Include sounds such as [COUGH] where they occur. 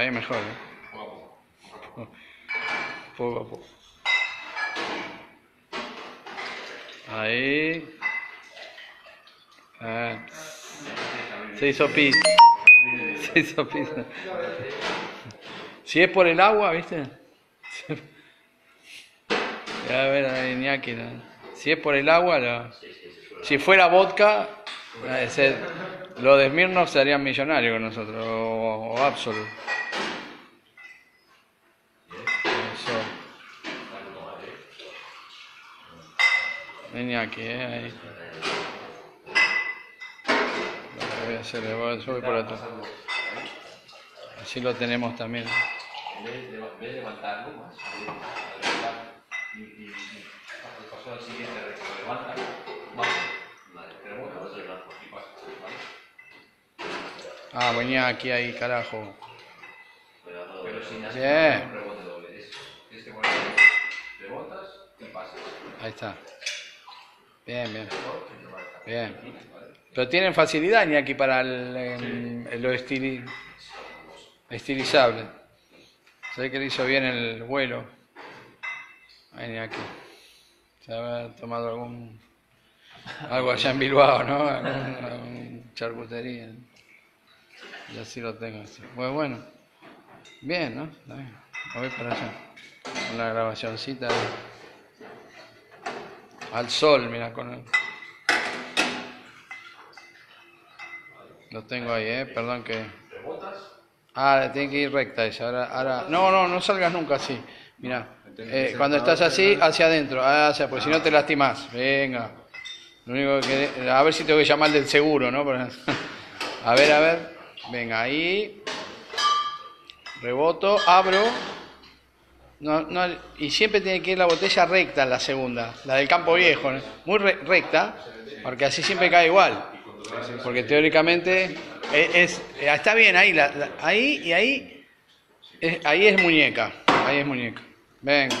Ahí mejor, ¿eh? Poco a poco. Ahí. Ah. Se hizo pis. Se hizo pis. Si es por el agua, ¿viste? A ver, ahí. Si es por el agua, lo- si fuera vodka, eh, se- los de Smirnoff serían millonarios con nosotros, o, o Absolut. Eso. Iñaki, eh, ahí. Voy a hacer, le voy a subir por atrás. Así lo tenemos también. En vez de levantarlo más, Ah, venía aquí ahí, carajo. Pero hacer Bien. un rebote doble, es, tienes que poner, rebotas y pasas. Ahí está. Bien, bien. Bien. Pero tienen facilidad ni aquí para el, em, lo estili- estilizable. Ve que le hizo bien el vuelo. Ahí aquí. Se habrá tomado algún algo allá en Bilbao, ¿no? Algún, algún charcutería. Y así lo tengo. así. Pues bueno. Bien, ¿no? Voy para allá. Con la grabacioncita. de- al sol, mira, con el... Lo tengo ahí, eh, perdón que... Ah, tiene que ir recta esa, ahora, ahora... No, no, no salgas nunca así, mira. Eh, cuando estás así, hacia adentro, hacia, pues si no te lastimas, venga. Lo único que... A ver si tengo que llamar del seguro, ¿no? [LAUGHS] A ver, a ver, venga, ahí... Reboto, abro... Y siempre tiene que ir la botella recta, la segunda, la del campo viejo, muy re- recta, porque así siempre cae igual. Porque teóricamente es, es- eh, está bien ahí, ahí y ahí, es- ahí es muñeca, ahí es muñeca. Venga.